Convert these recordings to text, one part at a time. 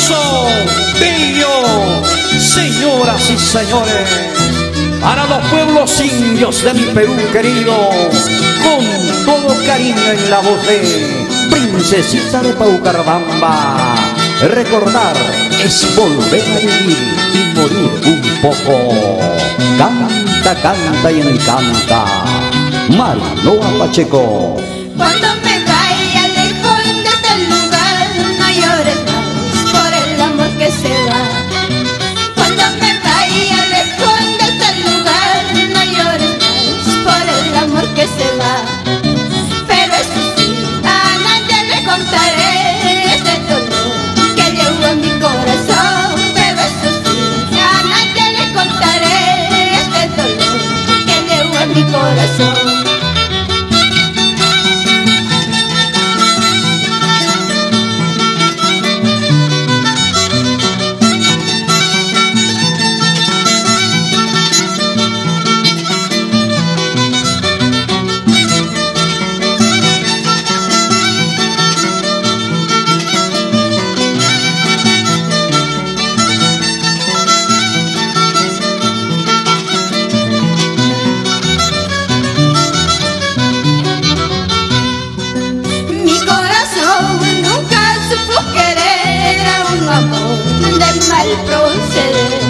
hermoso, bello, señoras y señores, para los pueblos indios de mi Perú querido, con todo cariño en la voz de Princesita de Paucarabamba. Recordar es volver a vivir y morir un poco. Canta, canta y encanta. Mariloa Pacheco. Mal proceder.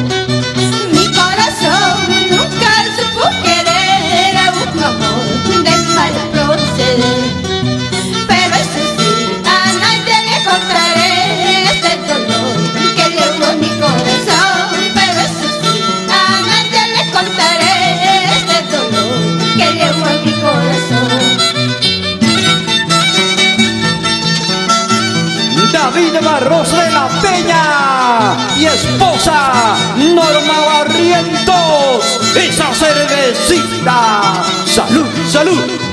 David Barros de la Peña y esposa Norma Barrientos. Esa cervecita. Salud, salud.